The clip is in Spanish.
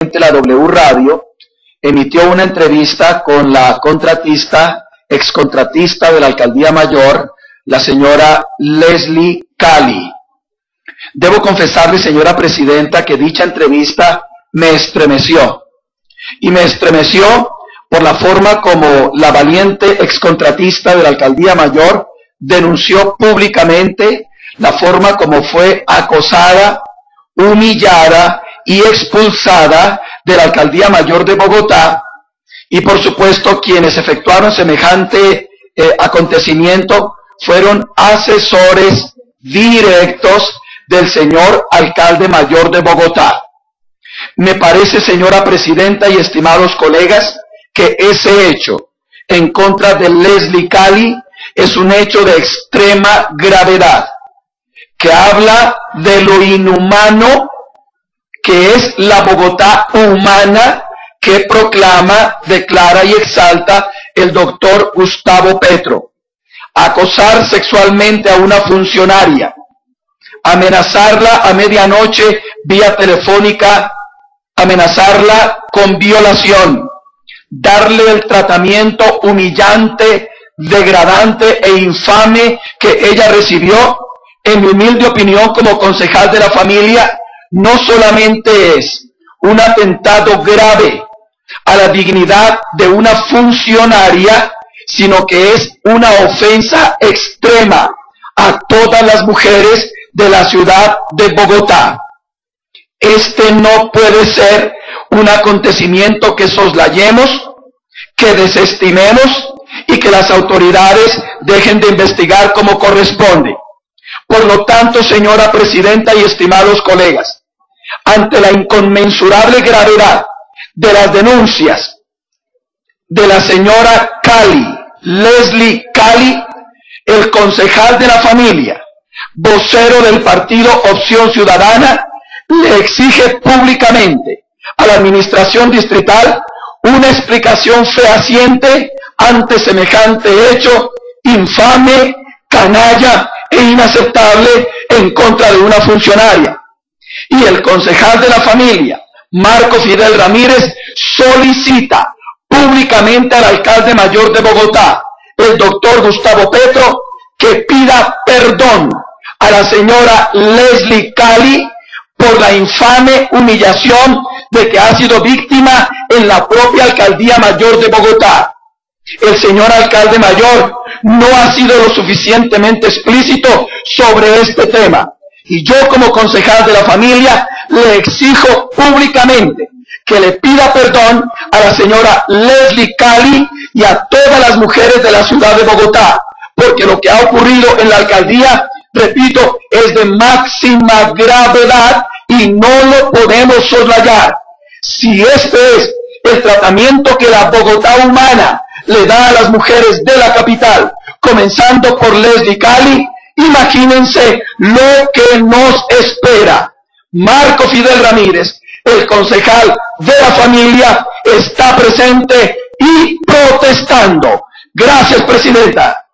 la W Radio emitió una entrevista con la contratista, excontratista de la Alcaldía Mayor, la señora Leslie Cali. Debo confesarle, señora Presidenta, que dicha entrevista me estremeció. Y me estremeció por la forma como la valiente excontratista de la Alcaldía Mayor denunció públicamente la forma como fue acosada, humillada y expulsada de la Alcaldía Mayor de Bogotá y por supuesto quienes efectuaron semejante eh, acontecimiento fueron asesores directos del señor alcalde mayor de Bogotá. Me parece, señora presidenta y estimados colegas, que ese hecho en contra de Leslie Cali es un hecho de extrema gravedad, que habla de lo inhumano que es la Bogotá humana que proclama, declara y exalta el doctor Gustavo Petro. Acosar sexualmente a una funcionaria, amenazarla a medianoche vía telefónica, amenazarla con violación, darle el tratamiento humillante, degradante e infame que ella recibió, en mi humilde opinión como concejal de la familia, no solamente es un atentado grave a la dignidad de una funcionaria, sino que es una ofensa extrema a todas las mujeres de la ciudad de Bogotá. Este no puede ser un acontecimiento que soslayemos, que desestimemos y que las autoridades dejen de investigar como corresponde. Por lo tanto, señora presidenta y estimados colegas, ante la inconmensurable gravedad de las denuncias de la señora Cali, Leslie Cali, el concejal de la familia, vocero del partido Opción Ciudadana, le exige públicamente a la administración distrital una explicación fehaciente ante semejante hecho infame, canalla e inaceptable en contra de una funcionaria. Y el concejal de la familia, Marco Fidel Ramírez, solicita públicamente al alcalde mayor de Bogotá, el doctor Gustavo Petro, que pida perdón a la señora Leslie Cali por la infame humillación de que ha sido víctima en la propia alcaldía mayor de Bogotá. El señor alcalde mayor no ha sido lo suficientemente explícito sobre este tema. Y yo como concejal de la familia le exijo públicamente que le pida perdón a la señora Leslie Cali y a todas las mujeres de la ciudad de Bogotá, porque lo que ha ocurrido en la alcaldía, repito, es de máxima gravedad y no lo podemos soslayar. Si este es el tratamiento que la Bogotá humana le da a las mujeres de la capital, comenzando por Leslie Cali, imagínense lo que nos espera. Marco Fidel Ramírez, el concejal de la familia, está presente y protestando. Gracias, Presidenta.